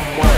someone